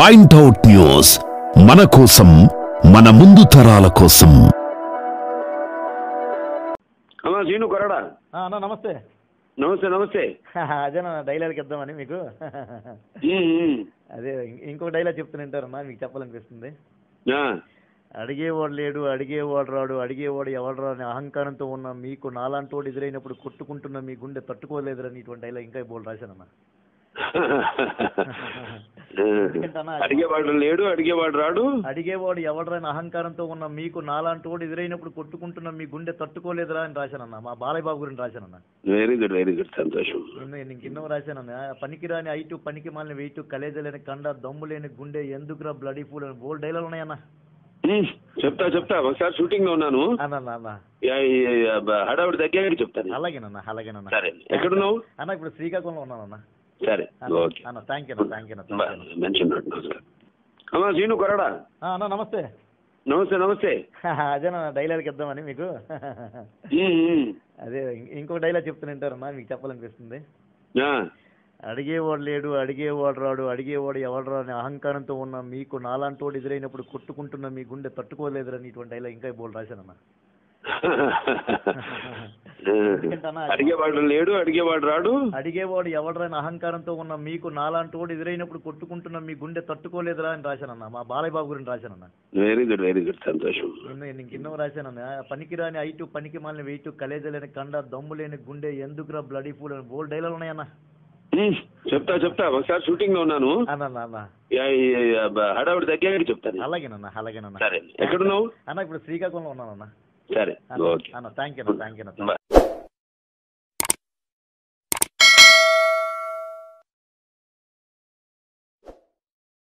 Point out news మన కోసం మన ముందు తరాల కోసం. సీను కొరడా? అన్న నమస్తే. నమస్తే నమస్తే. అదే నా డైలాగ్ ఇద్దామని మీకు. అదే ఇంకో డైలాగ్ చెప్తుంటారన్నా మీకు చెప్పాలనిపిస్తుంది. ఆ, అడిగేవాడు లేడు అడిగేవాడు రాడు అడిగేవాడు ఎవడు రాడు అనే అహంకారంతో ఉన్న మీకు నాలాంటోడు ఎదురైనప్పుడు కొట్టుకుంటున్న మీ గుండె తట్టుకోలేదురని ఇటువంటి డైలాగ్ ఇంకా బోల్ రాశానన్న ఎందుకంటన్నా అడిగేవాడు లేడు అడిగేవాడు రాడు. అడిగేవాడు ఎవడరైనా అహంకారంతో ఉన్న మీకు నాలాంటోడు ఎదురైనప్పుడు కొట్టుకుంటున్న మీ గుండె తట్టుకోలేదురా అని రాశానన్న. మా బాలయ్య బాబు గురించి రాశానన్న. వెరీ గుడ్ వెరీ గుడ్ సంతోషం. నేను ఎన్నో రాశానన్న. పనికిరాని ఐటు పనికి మాలిన వెయిట్ కలేజలేని కండ దమ్ము లేని గుండె ఎందుకురా బ్లడీ ఫుల్ అని బోల్ డైలాగ్ ఉన్నాయన్న. చెప్తా చెప్తా. ఒకసారి షూటింగ్లో ఉన్నాను. హడావుడి దగ్గర చెప్తాను అలాగేనన్న అలాగేనన్న. సరే ఎక్కడున్నావు? అన్న ఇప్పుడు శ్రీకాకుళంలో ఉన్నానన్న. అమ్మా కొరడా? అన్న నమస్తే. నమస్తే నమస్తే. అదే నా డైలాగ్ ఇద్దామని మీకు. అదే ఇంకో డైలాగ్ చెప్తుంటారన్నా మీకు చెప్పాలనిపిస్తుంది. అడిగేవాడు లేడు అడిగేవాడు రాడు అడిగేవాడు ఎవడు రాడు అనే అహంకారంతో ఉన్న మీకు నాలాంటోడు ఎదురైనప్పుడు కొట్టుకుంటున్న మీ గుండె తట్టుకోలేదురని ఇటువంటి డైలాగ్ ఇంకా బోల్ ఎందుకంటన్నా అడిగేవాడు లేడు అడిగేవాడు రాడు. అడిగేవాడు ఎవడరైనా అహంకారంతో ఉన్న మీకు నాలాంటోడు ఎదురైనప్పుడు కొట్టుకుంటున్న మీ గుండె తట్టుకోలేదురా అని రాశానన్న. మా బాలయ్య బాబు గురించి రాశానన్న. వెరీ గుడ్ వెరీ గుడ్ సంతోషం. నేను ఎన్నో రాశానన్న. పనికిరాని ఐటు పనికి మాలిన వెయిట్ కలేజలేని కండ దమ్ము లేని గుండె ఎందుకురా బ్లడీ ఫుల్ అని బోల్ డైలాగ్ ఉన్నాయన్న. చెప్తా చెప్తా. ఒకసారి షూటింగ్లో ఉన్నాను. హడావుడి దగ్గర చెప్తాను. అలాగేనన్న అలాగేనన్న. సరే ఎక్కడున్నావు? అన్న ఇప్పుడు శ్రీకాకుళంలో ఉన్నానన్న. సరే అన్న ఓకే. అన్న థ్యాంక్ యూ అన్న థ్యాంక్ యూ